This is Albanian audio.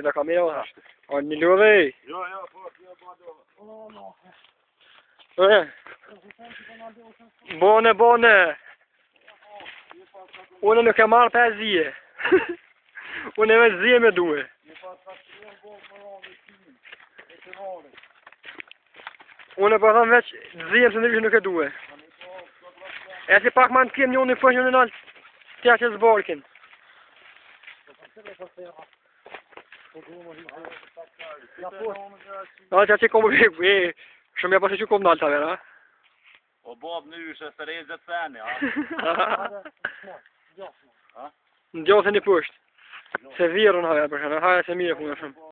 në la kamera. Ai milo Jo, jo, po, po. Eh. Bone, bone. Unë nuk e marr për azije. Unë më azije më me duhe. pa tas, ne bon po rovi të vore. Unë po se nuk e duhe. E si pak ma në të kemë një unë një një një një një një një një një një Ja po. Ja ti komo po, vi, e shumë apo shiu kom dalta vera. O bab nu se Ferenza Tsani, ha. Ja. Ja. Ja. Ja. Ja. Ja. Ja. Ja. Ja. Ja. Ja. Ja. Ja. Ja. Ja. Ja. Ja. Ja.